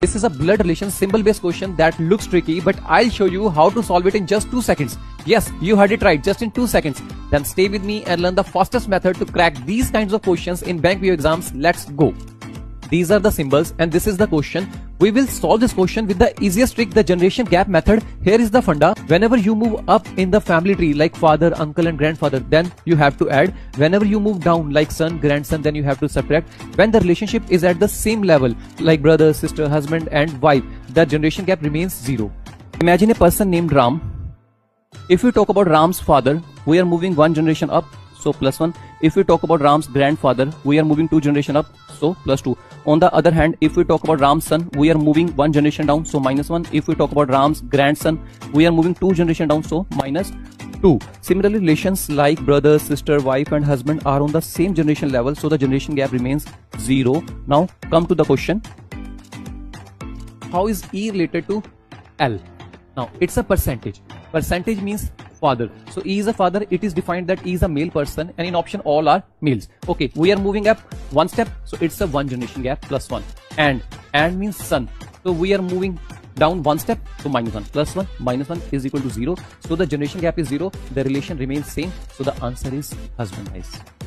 This is a blood relation symbol based question that looks tricky but I'll show you how to solve it in just 2 seconds. Yes, you heard it right, just in 2 seconds. Then stay with me and learn the fastest method to crack these kinds of questions in bank PO exams. Let's go. These are the symbols and this is the question. We will solve this question with the easiest trick, the generation gap method. Here is the funda. Whenever you move up in the family tree like father, uncle and grandfather, then you have to add. Whenever you move down like son, grandson, then you have to subtract. When the relationship is at the same level like brother, sister, husband and wife, the generation gap remains zero. Imagine a person named Ram. If we talk about Ram's father, we are moving one generation up so plus 1 if we talk about ram's grandfather we are moving two generation up so plus 2 on the other hand if we talk about ram's son we are moving one generation down so minus 1 if we talk about ram's grandson we are moving two generation down so minus 2 similarly relations like brother sister wife and husband are on the same generation level so the generation gap remains 0 now come to the question. How is e related to l? Now it's a percentage. Percentage means father. So E is a father. It is defined that E is a male person and in option all are males. Okay, we are moving up one step. So it's a one generation gap plus one. And, and means son. So we are moving down one step. So minus one plus one minus one is equal to zero. So the generation gap is zero. The relation remains same. So the answer is husband guys.